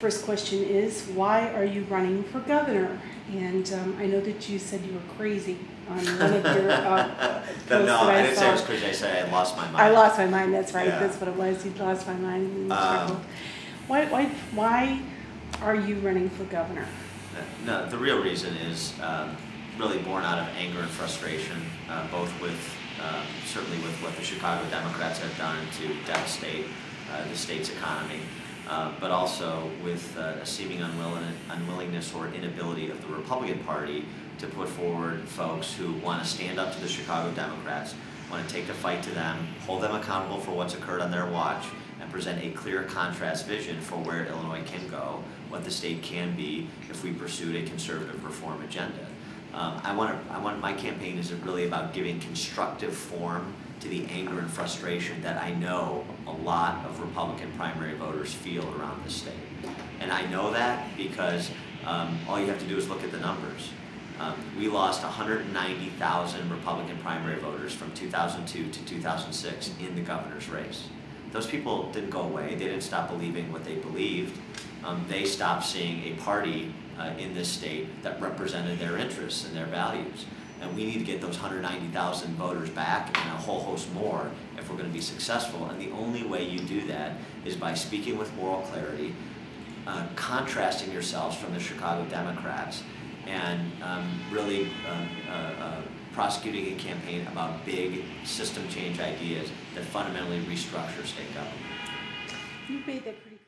First question is, why are you running for governor? And um, I know that you said you were crazy on one of your uh, posts No, no, I I didn't say I was crazy, I said I lost my mind. I lost my mind, that's right, Yeah. that's what it was, you lost my mind Um. Why, why, why are you running for governor? No, the real reason is um, really born out of anger and frustration, uh, both with, um, certainly with what the Chicago Democrats have done to devastate uh, the state's economy, uh, but also with uh, a seeming unwilling, unwillingness or inability of the Republican Party to put forward folks who want to stand up to the Chicago Democrats, want to take the fight to them, hold them accountable for what's occurred on their watch, and present a clear contrast vision for where Illinois can go, what the state can be if we pursued a conservative reform agenda. Um, I want to, I want, my campaign is really about giving constructive form to the anger and frustration that I know a lot of Republican primary voters feel around the state. And I know that because um, all you have to do is look at the numbers. Um, we lost 190,000 Republican primary voters from 2002 to 2006 in the governor's race. Those people didn't go away. They didn't stop believing what they believed. Um, they stopped seeing a party uh, in this state that represented their interests and their values. And we need to get those 190,000 voters back and a whole host more if we're going to be successful. And the only way you do that is by speaking with moral clarity, uh, contrasting yourselves from the Chicago Democrats, and um, really um, uh, uh, prosecuting a campaign about big system change ideas that fundamentally restructure state government. You've made that pretty